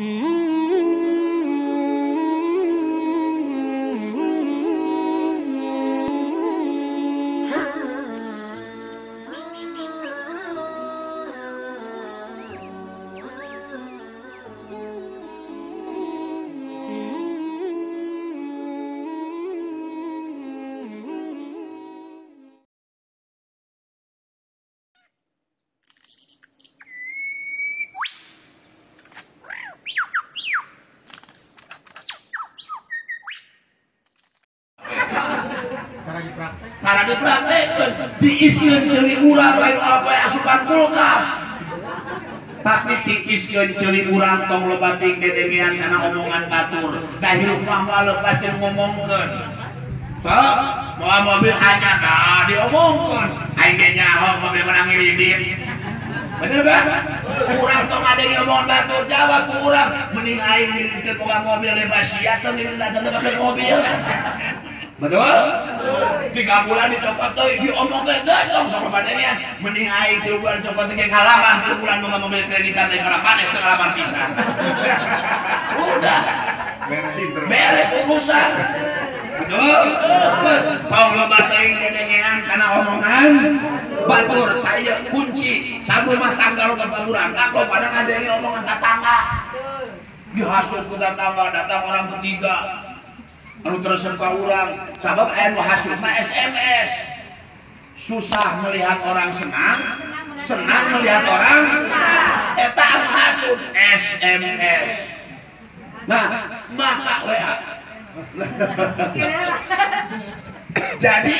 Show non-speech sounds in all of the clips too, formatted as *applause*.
Mm-hmm. karena dipraktekkan diiskeun ceuli urang lain apa asupan kulkas tapi diiskeun ceuli urang tong lebati dedengean karena omongan batur da hirup mah lepas pasti ngomongkeun Pak, moal mobil hanya dah diomongkeun aing ge nyaho mobil menang ngilidin bener kan kurang tong ada yang ngomong batur jawab kurang mending aing ngilidin boga mobil bebas sia teu ngilidin mobil betul? tiga bulan dicopot tuh diomong ke gas dong sama badannya. Mending aing tiga bulan copot ke halaman tiga bulan mau mobil kreditan dari halaman itu halaman bisa udah. Beres urusan. Betul? Tong lo batain dengengan karena omongan. Batur tayo kunci. Sabu mah tangga lo tak lo pada ngadengin omongan tetangga. Dihasut ke tetangga datang orang ketiga anu terus serba orang sabab ayat wahasud mah SMS susah melihat orang senang senang melihat orang eta hasud SMS nah maka WA *laughs* jadi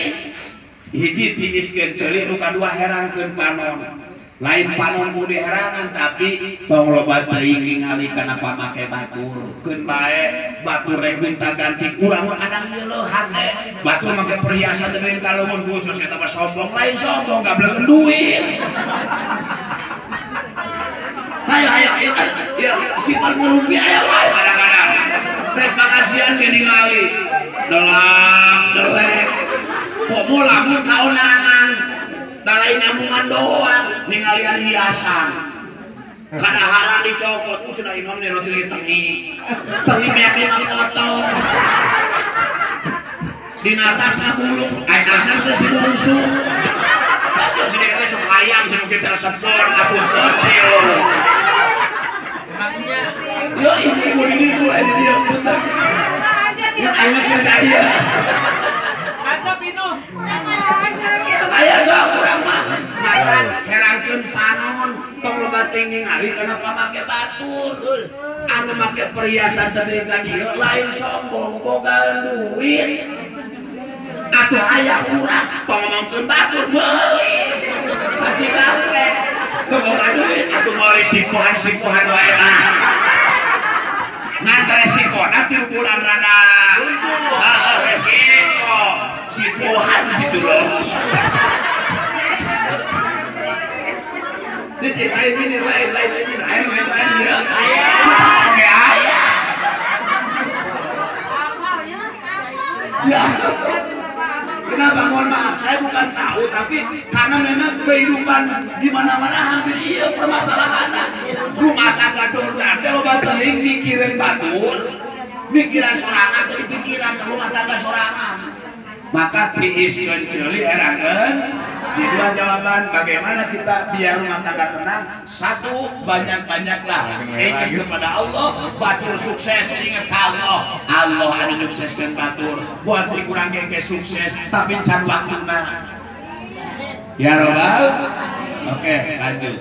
hiji tiiskeun ceuli nu kadua herangkeun panon lain panon budi herangan tapi tong loba teuing ningali kana pamake batur. Keun bae batur rek minta ganti. Urang kadang ieu leuhan teh batur make perhiasan teh kalau mun bocor eta mah sombong. Lain sombong gablekeun duit. Ayo ayo ayo sifat merupi ayo ayo kadang-kadang rek pengajian ge ningali delak delek kok mau lamun kaonangan dalai nyamungan doang ningalian hiasan kadaharan dicopot uh cenah imam nih roti tengi tengi meak imam otong di atas ngabulung ay asal ke si bungsu asal si dek sok hayang jeung kita sepor asup hotel yo ini ini tuh ini dia betul yang anak yang ningali karena pamake batur. Anu make perhiasan sedegan dieu lain sombong boga duit. Atuh aya urat tomangkeun batur meuli kaci kampret teu boga duit atuh meuli sikohan sikohan wae lah ngan resiko nanti bulan rada diceritain ini lain lain ini. Lain lain lain dia oke ayah ya. Kenapa? Mohon maaf saya bukan tahu tapi karena memang kehidupan di mana-mana hampir iya permasalahan. Rumah tangga dordan kalau bataing mikirin batur mikiran sorangan atau pikiran rumah tangga sorangan. Maka tiis kenceli herangan dua jawaban bagaimana kita biar rumah tangga tenang? Satu banyak-banyaklah ingat kepada Allah batur sukses ingat Allah. Allah anu sukseskan batur. Buat kurang gengke sukses tapi can waktuna ya robbal? Oke lanjut